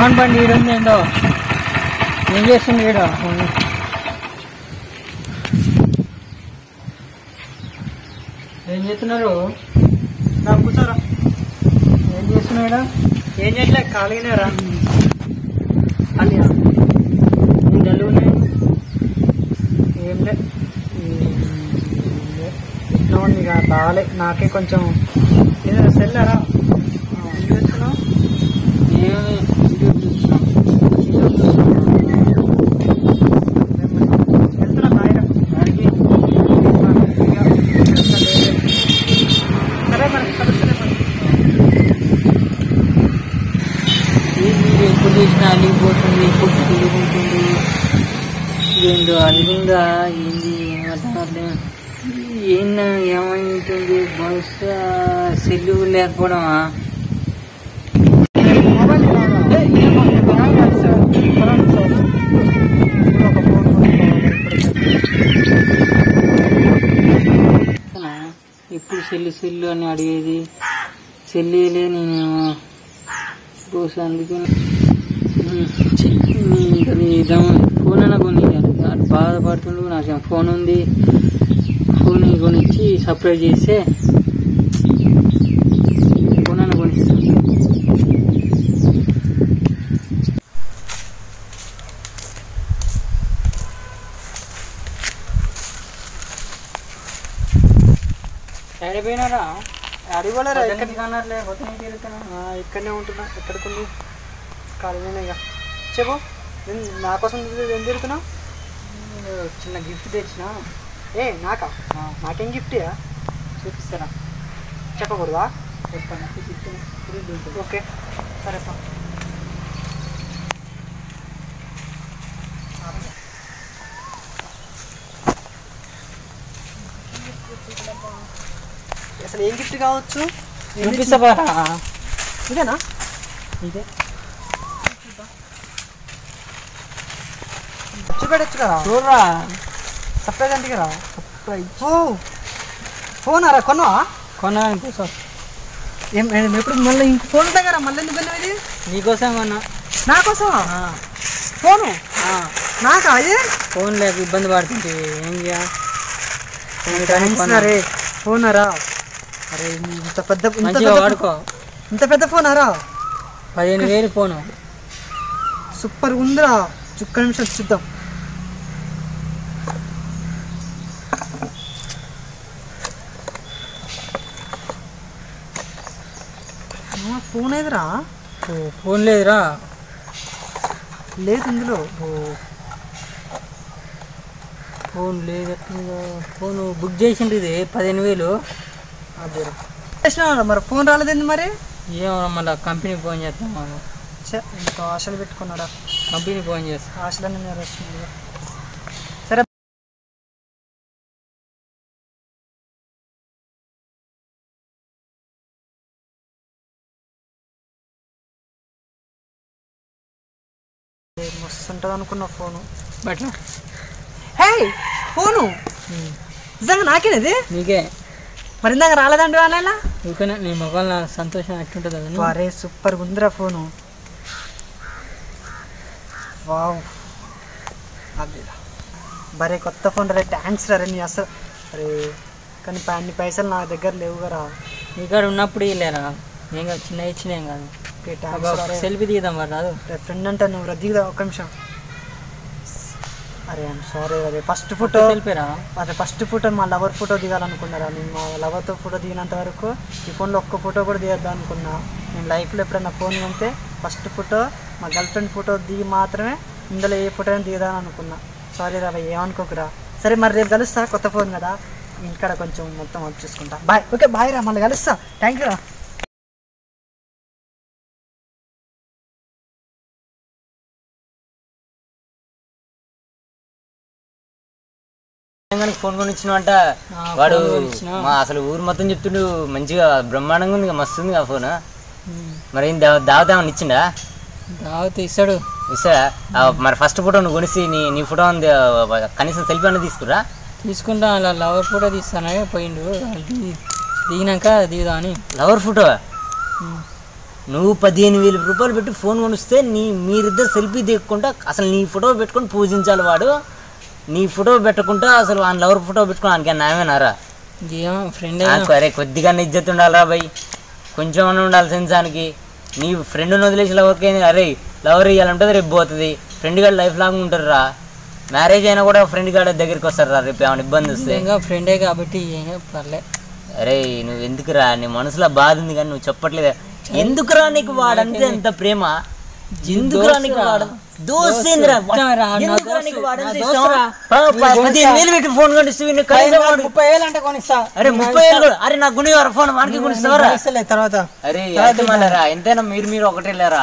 మోహన్ బండి ఈడుంది ఏంటో ఏం చేస్తుంది ఈడ? ఏం చేస్తున్నారు? కూర్చోరా. ఏం చేస్తున్నావు ఈడ? ఏం చేయట్లే ఖాళీనే రా. అని ఏం డల్లు ఉన్నాయి? ఏం లే. ఎట్లా ఉంది? ఇక బాగాలే. నాకే కొంచెం ఏదైనా సెల్లరా ఏం చేస్తున్నావు ఏమి వీడియో చూస్తున్నాం వెళ్తున్నా నాయన దానికి సరే మరి కలుస్తలే మరి ఏంది ఎప్పుడు చూసినా అలిగిపోతుంది ఎప్పుడు తిరుగుతుంది. ఏందో అలిగిందా ఏంది ఏమర్థం ఏం ఏమైంటుంది? బహుశా సెల్లు లేకపోవడమా? ఎప్పుడు సెల్లు సెల్లు అని అడిగేది? సెల్లులే లేని బహుశా అందుకని ఫోన్ అన్న కొని అటు బాధపడుతుండు నాకు ఫోన్ ఉంది ఫోన్ కొనిచ్చి సర్ప్రైజ్ చేస్తే ఫోన్ అన్న కొనిస్తాను ఎడిపోయినారా అడిగోలేరా ఎక్కడ కన్నర్లే ఇక్కడనే ఉంటున్నా ఎక్కడికి ఉంది ఖాళీనే ఇక చెప్పు. నేను నా కోసం ఏం తిరుగుతున్నావు? చిన్న గిఫ్ట్ తెచ్చిన. ఏ నాకా? నాకేం గిఫ్ట్ చూపిస్తారా? చెప్పకూడదా? చెప్పండి. ఓకే. సరే పా. అసలు ఏం గిఫ్ట్ కావచ్చు? చూపిస్తారా ఇదేనా? ఇదే. చూపెట్టచ్చు కదా చూడరా సర్ప్రైజ్. అంటే కదా ఓ ఫోన్ అరా కొన్నావా కొనడానికి కోసం ఏం ఎప్పుడు మళ్ళీ ఇంక ఫోన్ దగ్గర మళ్ళీ ఎందుకు ఇది? నీకోసం కొన్నా. నా కోసం ఫోను? ఆ, నాకా ఇది? ఫోన్ లేక ఇబ్బంది పడుతుంటే ఏం చేయాలి? కొన్నా. రే? ఫోన్ అరా అరే ఇంత పెద్ద వాడుకో. ఇంత పెద్ద ఫోన్ అరా పదిహేను వేలు ఫోను. సూపర్ ఉందిరా చుక్క నిమిషం చూద్దాం ఆ, ఫోన్ ఏదిరా ఓ, ఫోన్ లేదురా. లేదు ఇందులో. ఓ, ఫోన్ లేదు ఫోన్ బుక్ చేసిండ్రు ఇది పదిహేను వేలు. అదేరా మరి? ఫోన్ రాలేదేంది మరి? ఏమో మళ్ళీ కంపెనీ ఫోన్ చేస్తాం మనం ఛే, ఇంత ఆశలు పెట్టుకున్నాడా? కంపెనీ ఫోన్ చేస్తాం. ఆశలన్నీ నెరవేరుస్తుంది ఉంటుంది అనుకున్న ఫోను. బట్లా? హే ఫోను? నిజంగా నాకేనది నీకే. మరి ఇందాక రాలేదండి వాళ్ళ ఊరికనే నీ మొబైల్ సంతోషం ఎట్టుంటుంది అని వారే సూపర్ ఉందిరా ఫోను. వావ్. అదేరా బరే కొత్త ఫోన్ రే థ్యాంక్స్ రా నీ అసలు. అరే కానీ అన్ని పైసలు నా దగ్గర లేవు కదా నీ కాడ ఉన్నప్పుడు లేరా ఏం కాదు చిన్న ఇచ్చినేం కాదు. Okay thanks. సెల్ఫీ దిగుదాం మరి రాదు. ఫ్రెండ్ అంటే నువ్వు రద్దీగా ఒక్క నిమిషం. అరే ఐమ్ సారీ అదే ఫస్ట్ ఫోటో సెల్ఫీరా అదే ఫస్ట్ ఫోటో మా లవర్ ఫోటో దిగాలనుకున్నారా? నేను మా లవర్తో ఫోటో దిగినంత వరకు ఈ ఫోన్లో ఒక్క ఫోటో కూడా దిగద్దాం అనుకున్నా. నేను లైఫ్లో ఎప్పుడైనా ఫోన్ ఉంటే ఫస్ట్ ఫోటో మా గర్ల్ ఫ్రెండ్ ఫోటో దిగి మాత్రమే ఇందులో ఏ ఫోటో అయినా దిగదాం అనుకున్నా. సారీ రా భయ్ ఏమనుకోకురా. సరే మరి రేపు కలుస్తా కొత్త ఫోన్ కదా. ఇంటికాడ కొంచెం మొత్తం వర్క్ చూసుకుంటా. బాయ్ ఓకే బాయ్ రా మళ్ళీ కలుస్తా. థ్యాంక్ యూ రా. ఫోన్ కొనిచ్చిన అంట వాడు. మా అసలు ఊరు మొత్తం చెప్తుండు మంచిగా బ్రహ్మాండంగా ఉంది మస్తు ఉంది ఆ ఫోన్. మరి ఏం దావ దావత ఏమన్నా ఇచ్చిండా? దావత్ ఇస్తాడు. ఇస్తాడా? మరి ఫస్ట్ ఫోటో నువ్వు కొనిసి నీ నీ ఫోటో ఉంది కనీసం సెల్ఫీ అన్న తీసుకురా? తీసుకుంటా అలా లవర్ ఫోటో తీస్తానే పోయిండు. దిగినాక దిగుదా అని. Lover photo. నువ్వు పదిహేను వేల రూపాయలు పెట్టి ఫోన్ కొనిస్తే నీ మీరిద్దరు సెల్ఫీ దిగకుండా అసలు నీ ఫోటో పెట్టుకొని పూజించాలి వాడు. నీ ఫోటో పెట్టకుండా అసలు వాళ్ళ ఎవరు ఫోటో పెట్టుకుని ఆయనకి నామేనారా ఏమో ఫ్రెండ్ అరే కొద్దిగా ఇజ్జత్ ఉండాలిరా భయ్ కొంచెం అన్న ఉండాలి సెన్సానికి నీ ఫ్రెండ్ని వదిలేసి లవర్కి ఏంది? అరే లవర్ ఇవ్వాలంటే రేపు పోతుంది. ఫ్రెండ్ గారు లైఫ్ లాంగ్ ఉంటారు రా మ్యారేజ్ అయినా కూడా ఫ్రెండ్ గారి దగ్గరికి వస్తారు రా రేపు ఏమైనా ఇబ్బంది వస్తే. ఇంకా ఫ్రెండే కాబట్టి ఏం పర్లే. అరే నువ్వు ఎందుకురా? నీ మనసులో బాధ ఉంది కానీ నువ్వు చెప్పట్లేదు. ఎందుకురా నీకు వాడంతే ఎంత ప్రేమ? ఎందుకురా నీకు వాడు? పెట్టి ఫోన్ ముప్పై వేలు అంటే కొనిస్తా. అరే ముప్పై వేలు కూడా అరే గుణి ఫోన్ తర్వాత. అరే ఎంతైనా మీరు మీరు ఒకటే లేరా